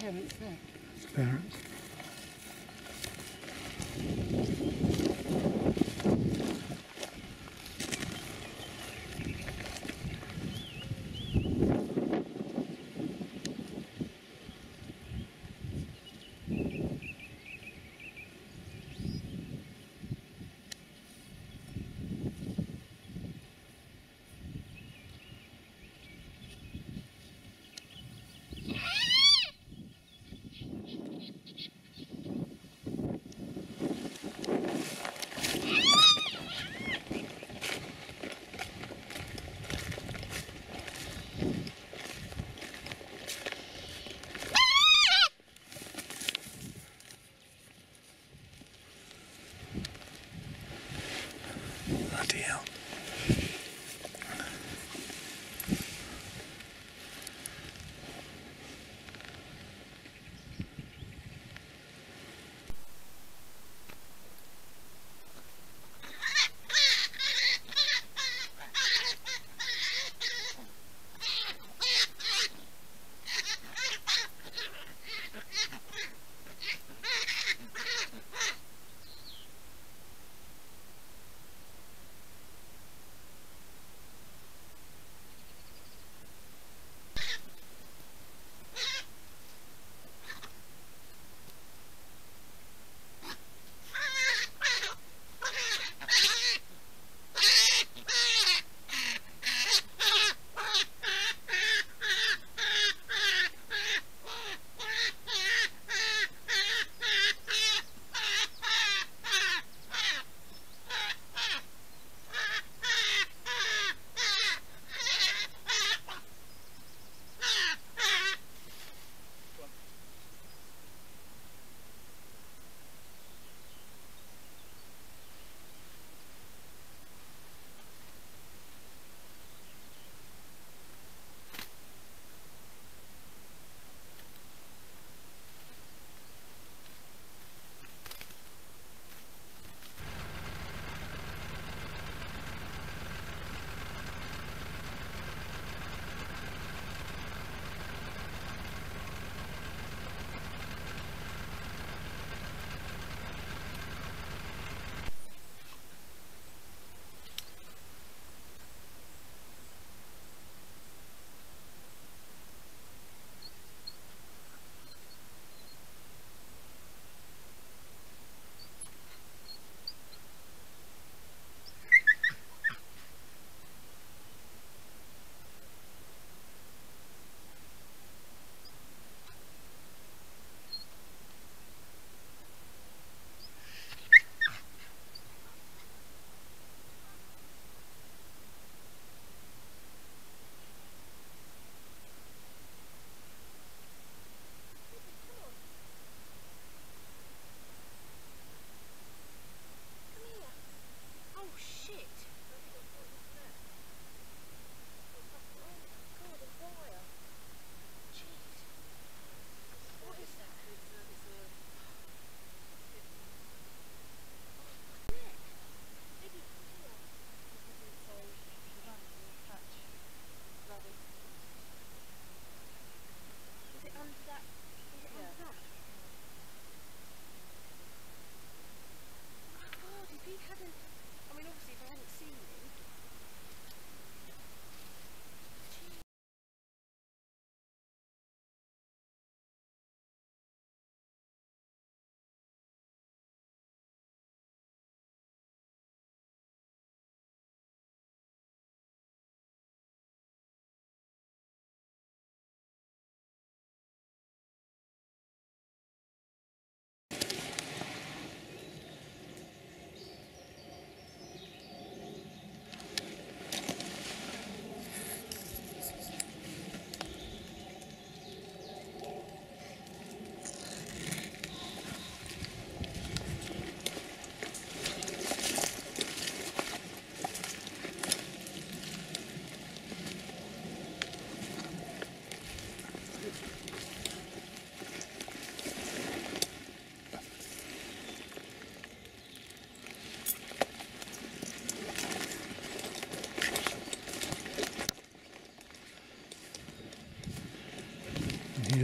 parents. Parents.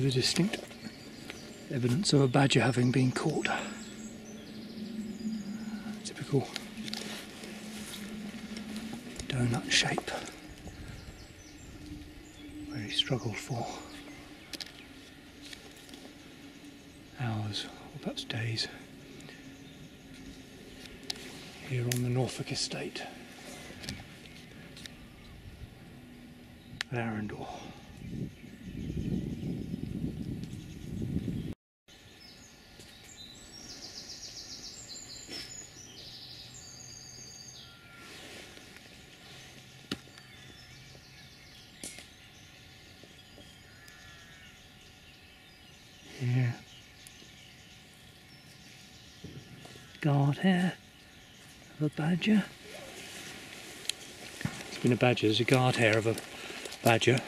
The distinct Evidence of a badger having been caught. Typical donut shape. Where he struggled for hours or perhaps days here on the Norfolk estate at Arundel. Here. Guard hair of a badger. It's been a badger, there's a guard hair of a badger